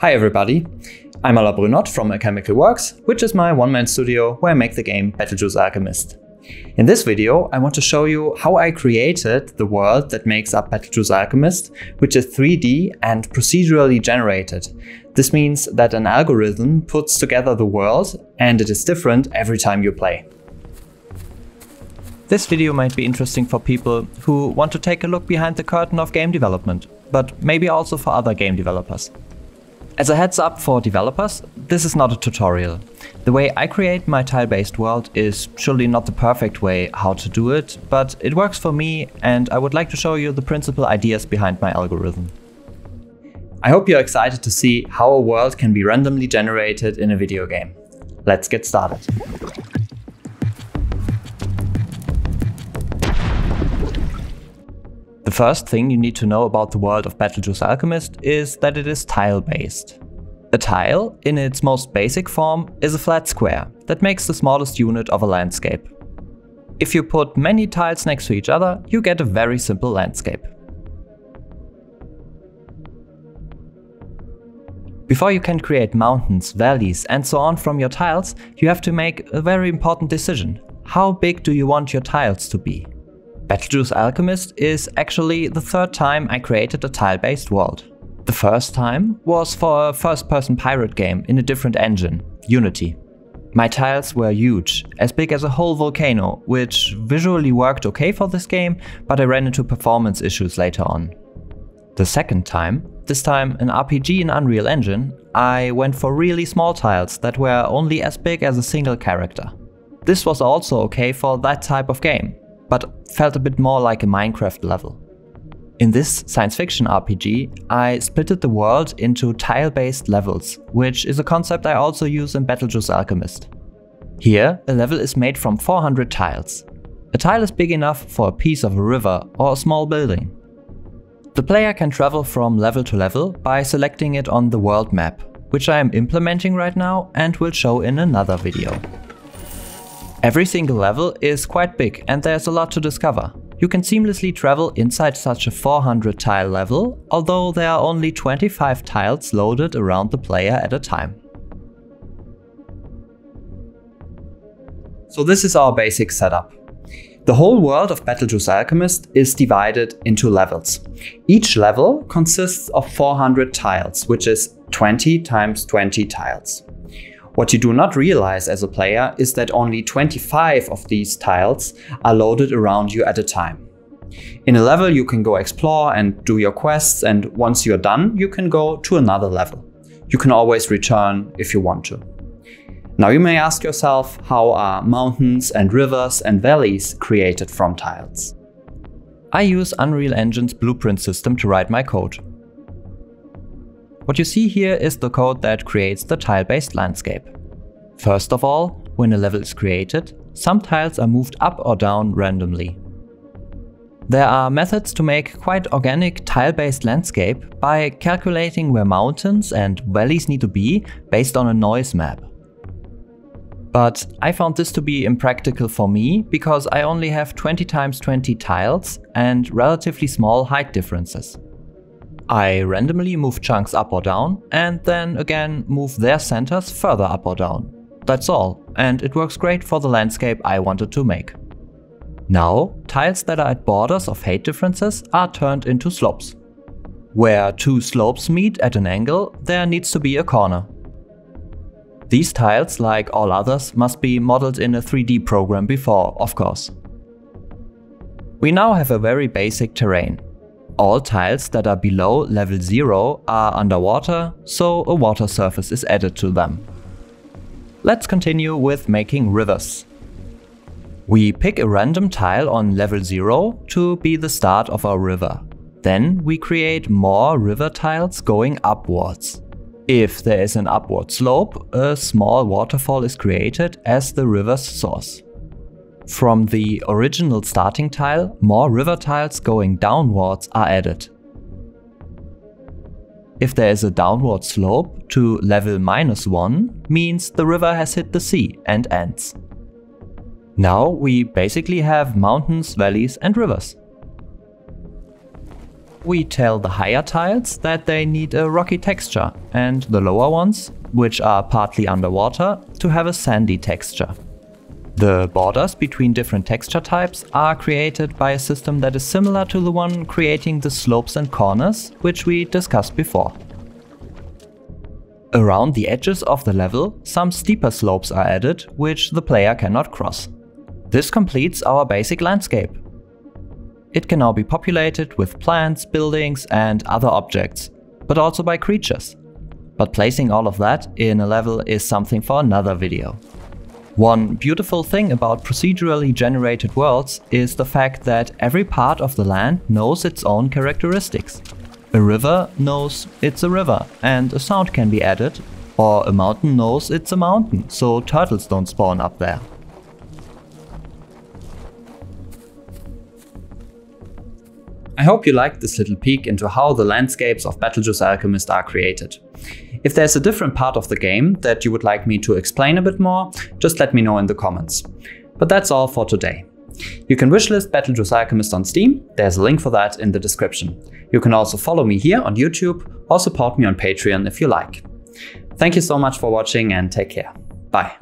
Hi everybody, I'm Alain Brunot from Alchemical Works, which is my one-man studio where I make the game BattleJuice Alchemist. In this video, I want to show you how I created the world that makes up BattleJuice Alchemist, which is 3D and procedurally generated. This means that an algorithm puts together the world and it is different every time you play. This video might be interesting for people who want to take a look behind the curtain of game development, but maybe also for other game developers. As a heads up for developers, this is not a tutorial. The way I create my tile-based world is surely not the perfect way how to do it, but it works for me and I would like to show you the principal ideas behind my algorithm. I hope you're excited to see how a world can be randomly generated in a video game. Let's get started. The first thing you need to know about the world of BattleJuice Alchemist is that it is tile-based. A tile, in its most basic form, is a flat square that makes the smallest unit of a landscape. If you put many tiles next to each other, you get a very simple landscape. Before you can create mountains, valleys and so on from your tiles, you have to make a very important decision. How big do you want your tiles to be? BattleJuice Alchemist is actually the third time I created a tile-based world. The first time was for a first-person pirate game in a different engine, Unity. My tiles were huge, as big as a whole volcano, which visually worked okay for this game, but I ran into performance issues later on. The second time, this time an RPG in Unreal Engine, I went for really small tiles that were only as big as a single character. This was also okay for that type of game, but felt a bit more like a Minecraft level. In this science fiction RPG, I splitted the world into tile-based levels, which is a concept I also use in BattleJuice Alchemist. Here, a level is made from 400 tiles. A tile is big enough for a piece of a river or a small building. The player can travel from level to level by selecting it on the world map, which I am implementing right now and will show in another video. Every single level is quite big and there's a lot to discover. You can seamlessly travel inside such a 400 tile level, although there are only 25 tiles loaded around the player at a time. So this is our basic setup. The whole world of BattleJuice Alchemist is divided into levels. Each level consists of 400 tiles, which is 20 times 20 tiles. What you do not realize as a player is that only 25 of these tiles are loaded around you at a time. In a level you can go explore and do your quests and once you're done you can go to another level. You can always return if you want to. Now you may ask yourself how are mountains and rivers and valleys created from tiles? I use Unreal Engine's blueprint system to write my code. What you see here is the code that creates the tile-based landscape. First of all, when a level is created, some tiles are moved up or down randomly. There are methods to make quite organic tile-based landscape by calculating where mountains and valleys need to be based on a noise map. But I found this to be impractical for me because I only have 20 times 20 tiles and relatively small height differences. I randomly move chunks up or down, and then again move their centers further up or down. That's all, and it works great for the landscape I wanted to make. Now, tiles that are at borders of height differences are turned into slopes. Where two slopes meet at an angle, there needs to be a corner. These tiles, like all others, must be modeled in a 3D program before, of course. We now have a very basic terrain, all tiles that are below level 0 are underwater, so a water surface is added to them. Let's continue with making rivers. We pick a random tile on level 0 to be the start of our river. Then we create more river tiles going upwards. If there is an upward slope, a small waterfall is created as the river's source. From the original starting tile, more river tiles going downwards are added. If there is a downward slope to level minus 1, means the river has hit the sea and ends. Now we basically have mountains, valleys and rivers. we tell the higher tiles that they need a rocky texture and the lower ones, which are partly underwater, to have a sandy texture. The borders between different texture types are created by a system that is similar to the one creating the slopes and corners, which we discussed before. Around the edges of the level, some steeper slopes are added, which the player cannot cross. This completes our basic landscape. It can now be populated with plants, buildings and other objects, but also by creatures. But placing all of that in a level is something for another video. One beautiful thing about procedurally generated worlds is the fact that every part of the land knows its own characteristics. A river knows it's a river and a sound can be added, or a mountain knows it's a mountain, so turtles don't spawn up there. I hope you liked this little peek into how the landscapes of BattleJuice Alchemist are created. If there's a different part of the game that you would like me to explain a bit more, just let me know in the comments. But that's all for today. You can wishlist BattleJuice Alchemist on Steam, there's a link for that in the description. You can also follow me here on YouTube or support me on Patreon if you like. Thank you so much for watching and take care. Bye.